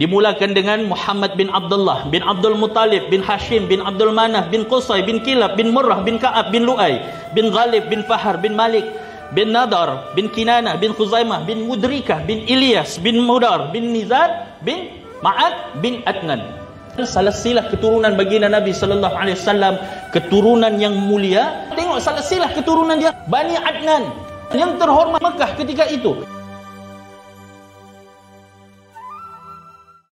Dimulakan dengan Muhammad bin Abdullah bin Abdul Muttalib bin Hashim bin Abdul Manaf bin Qusay bin Kilab bin Murrah bin Ka'ab bin Lu'ay bin Ghalib bin Fahar bin Malik bin Nadar bin Kinanah bin Khuzaimah bin Mudrikah bin Ilyas bin Mudar bin Nizar bin Ma'ad bin Adnan. Salasilah keturunan baginda Nabi sallallahu alaihi wasallam keturunan yang mulia. Tengok salasilah keturunan dia Bani Adnan yang terhormat Mekah ketika itu.